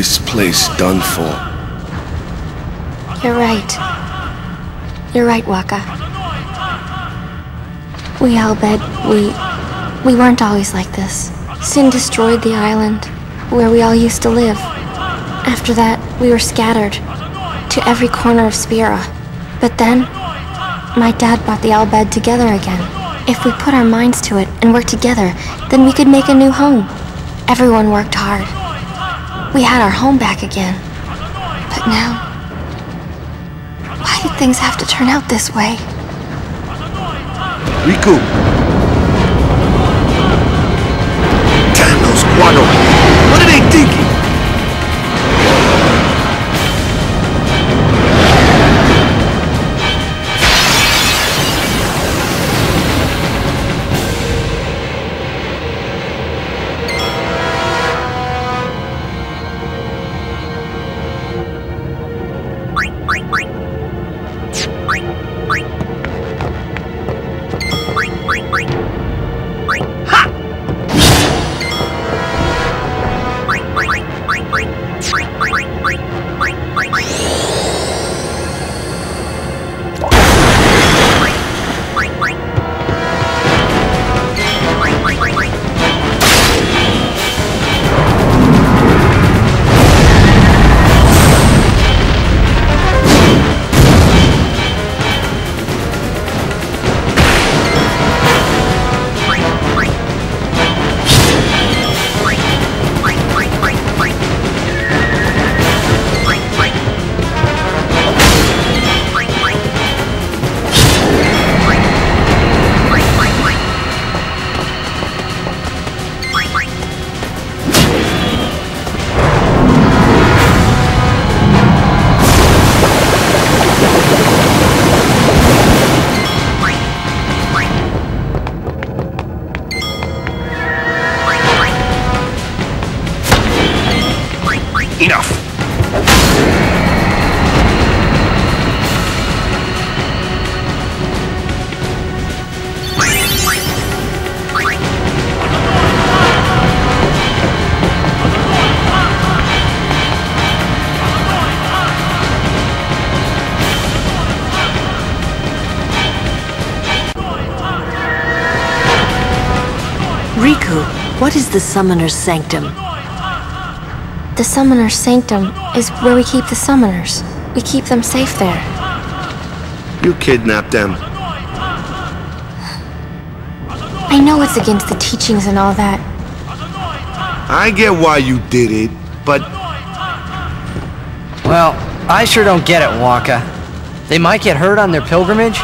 This place done for. You're right. You're right, Wakka. We Al Bhed, we... We weren't always like this. Sin destroyed the island, where we all used to live. After that, we were scattered to every corner of Spira. But then, my dad brought the Al Bhed together again. If we put our minds to it and work together, then we could make a new home. Everyone worked hard. We had our home back again. But now... Why did things have to turn out this way? Rikku! Damn those! What is the Summoner's Sanctum? The Summoner's Sanctum is where we keep the Summoners. We keep them safe there. You kidnapped them. I know it's against the teachings and all that. I get why you did it, but Well, I sure don't get it, Wakka. They might get hurt on their pilgrimage?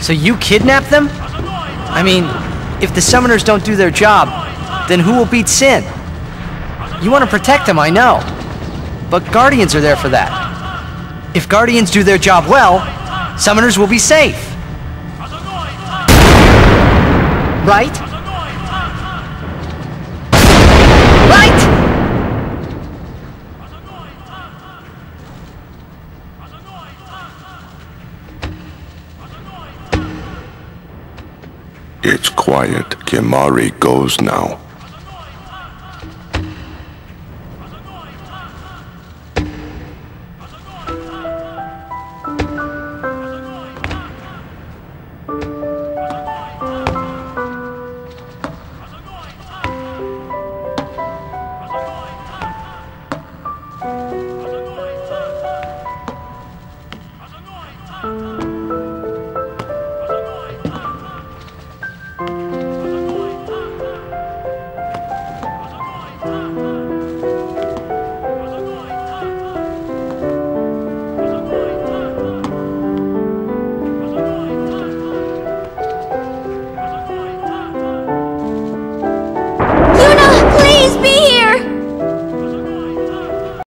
So you kidnap them? I mean, if the summoners don't do their job, then who will beat Sin? You want to protect them, I know. But Guardians are there for that. If Guardians do their job well, summoners will be safe. Right? Right? it's quiet. Kimahri goes now.